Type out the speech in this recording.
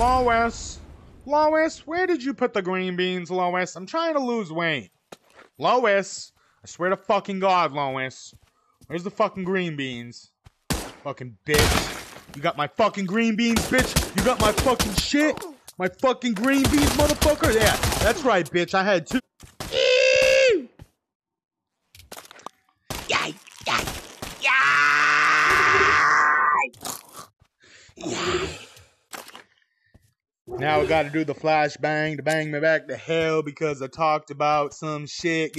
Lois. Lois, where did you put the green beans, Lois? I'm trying to lose weight. Lois. I swear to fucking God, Lois. Where's the fucking green beans? Fucking bitch. You got my fucking green beans, bitch. You got my fucking shit. My fucking green beans, motherfucker. Yeah, that's right, bitch. I had two. Yay! Yay! Yay! Now I gotta do the flashbang to bang me back to hell because I talked about some shit.